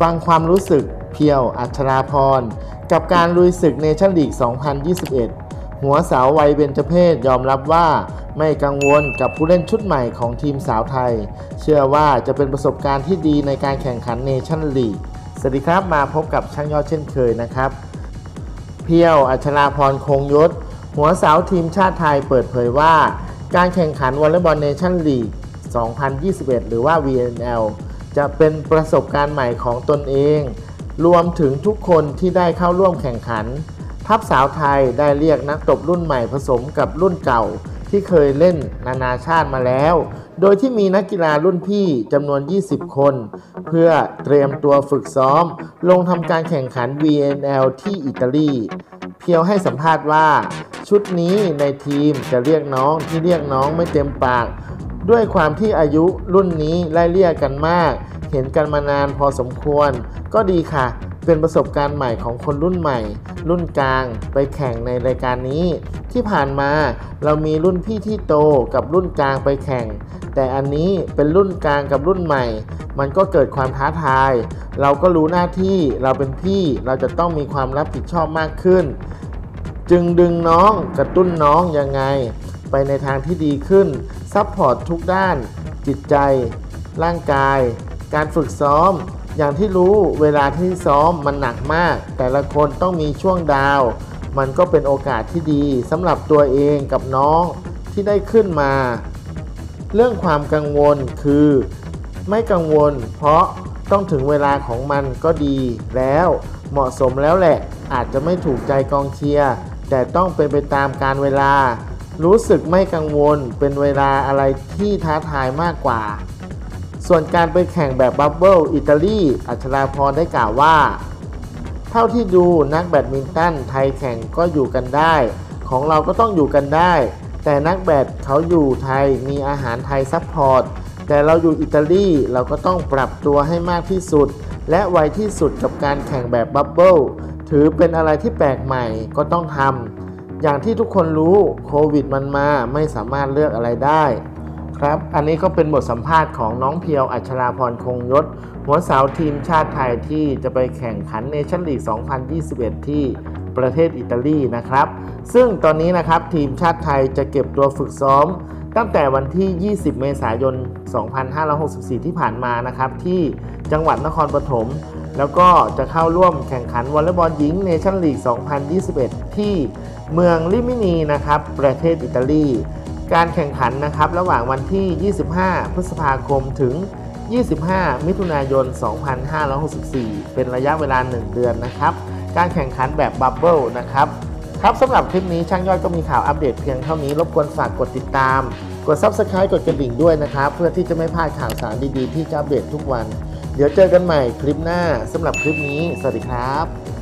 ฟังความรู้สึกเพียวอัจฉราพร กับการลุยศึก Nations League 2021 หัวเสาวัยเบญจเพศยอมรับว่าไม่กังวลกับผู้เล่นชุดใหม่ของทีมสาวไทย เชื่อว่าจะเป็นประสบการณ์ที่ดีในการแข่งขัน Nations League สวัสดีครับมาพบกับช่างยอดเช่นเคยนะครับ เพียวอัจฉราพรคงยศ หัวเสาทีมชาติไทยเปิดเผยว่า การแข่งขันวอลเลย์บอล Nations League 2021 หรือว่า VNL จะเป็นประสบการณ์ใหม่ของตนเอง รวมถึงทุกคนที่ได้เข้าร่วมแข่งขัน ทัพสาวไทยได้เรียกนักตบรุ่นใหม่ผสมกับรุ่นเก่า ที่เคยเล่นนานาชาติมาแล้ว โดยที่มีนักกีฬารุ่นพี่จำนวน 20 คน เพื่อเตรียมตัวฝึกซ้อม ลงทำการแข่งขัน VNL ที่อิตาลี เพียวให้สัมภาษณ์ว่า ชุดนี้ในทีมจะเรียกน้องที่เรียกน้องไม่เต็มปาก ด้วยความที่อายุรุ่นนี้ไล่เลี่ยกันมาก เห็นกันมานานพอสมควร ก็ดีค่ะ เป็นประสบการณ์ใหม่ของคนรุ่นใหม่ รุ่นกลางไปแข่งในรายการนี้ ที่ผ่านมาเรามีรุ่นพี่ที่โตกับรุ่นกลางไปแข่ง แต่อันนี้เป็นรุ่นกลางกับรุ่นใหม่ มันก็เกิดความท้าทาย เราก็รู้หน้าที่เราเป็นพี่เราจะต้องมีความรับผิดชอบมากขึ้น จึงดึงน้องกระตุ้นน้องยังไง ไปในทางที่ดีขึ้น support ทุกด้าน จิตใจ ร่างกาย การฝึกซ้อม อย่างที่รู้เวลาที่ซ้อมมันหนักมาก แต่ละคนต้องมีช่วง down มันก็เป็นโอกาสที่ดีสำหรับตัวเองกับน้องที่ได้ขึ้นมา เรื่องความกังวลคือ ไม่กังวล เพราะต้องถึงเวลาของมันก็ดีแล้วเหมาะสมแล้วแหละ อาจจะไม่ถูกใจกองเชียร์แต่ต้องเป็นไปตามกาลเวลา รู้สึกไม่กังวลเป็นเวลาอะไรที่ท้าทายมากกว่า ส่วนการไปแข่งแบบ bubble อิตาลีอัจฉราพรได้กล่าวว่า เท่าที่ดูนักแบดมินตันไทยแข่งก็อยู่กันได้ ของเราก็ต้องอยู่กันได้ แต่นักแบดเขาอยู่ไทยมีอาหารไทย support แต่เราอยู่อิตาลีเราก็ต้องปรับตัวให้มากที่สุด และไวที่สุดกับการแข่งแบบ bubble ถือเป็นอะไรที่แปลกใหม่ก็ต้องทำ อย่างที่ทุกคนรู้โควิดมันมาไม่สามารถเลือกอะไรได้ ครับ อันนี้ก็เป็นบทสัมภาษณ์ของน้องเพียวอัจฉราพรคงยศ หัวเสาทีมชาติไทยที่จะไปแข่งขัน Nations League 2021 ที่ประเทศอิตาลีนะครับ ซึ่งตอนนี้นะครับทีมชาติไทยจะเก็บตัวฝึกซ้อม ตั้งแต่วันที่ 20 เมษายน 2564 ที่ผ่านมานะครับ ที่จังหวัดนครปฐม แล้วก็จะเข้าร่วมแข่งขันวอลเลย์บอลหญิง Nations League 2021 ที่เมืองริมินีนะครับ ประเทศอิตาลี การแข่งขันนะครับระหว่างวันที่ 25 พฤษภาคมถึง 25 มิถุนายน 2564 เป็นระยะเวลา 1 เดือนนะครับ การแข่งขันแบบ bubble นะครับ ครับสำหรับคลิปนี้ช่างยอดก็มีข่าวอัปเดตเพียงเท่านี้ รบกวนฝากกดติดตาม กด Subscribe กดกระดิ่งด้วยนะครับ เพื่อที่จะไม่พลาดข่าวสารดีๆ ที่จะอัปเดตทุกวัน เดี๋ยวเจอกันใหม่คลิปหน้าสำหรับคลิปนี้ สวัสดีครับ